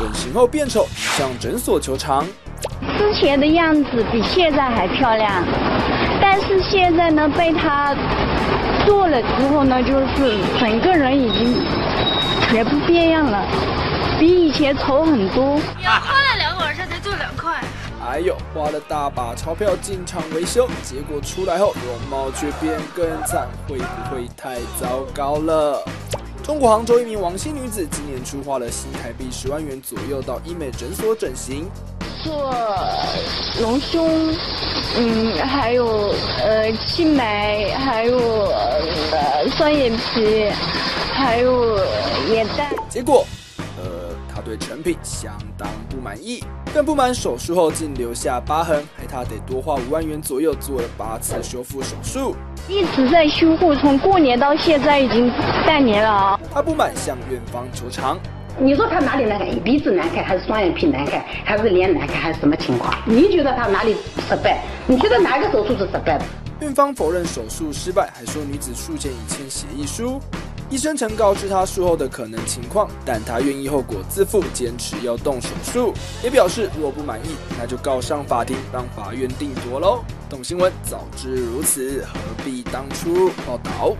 整形后变丑，向诊所求偿。之前的样子比现在还漂亮，但是现在呢，被他做了之后呢，就是整个人已经全部变样了，比以前丑很多。花了两个晚上才做两块。哎呦，花了大把钞票进厂维修，结果出来后容貌却变更惨，会不会太糟糕了？中国杭州一名王姓女子今年初花了新台币十万元左右到医美诊所整形，做隆胸，嗯，还有呃气眉，还有呃双眼皮，还有眼袋。结果，呃，她对成品相当不满意，更不满手术后竟留下疤痕，害他得多花五万元左右做了八次修复手术。一直在修复，从过年到现在已经半年了啊。他不满向院方求偿。你说他哪里难看？鼻子难看，还是双眼皮难看，还是脸难看，还是什么情况？你觉得他哪里失败？你觉得哪个手术是失败的？院方否认手术失败，还说女子术前已签协议书，医生曾告知他术后的可能情况，但他愿意后果自负，坚持要动手术，也表示如果不满意，那就告上法庭，让法院定夺喽。懂新闻，早知如此，何必当初？报道。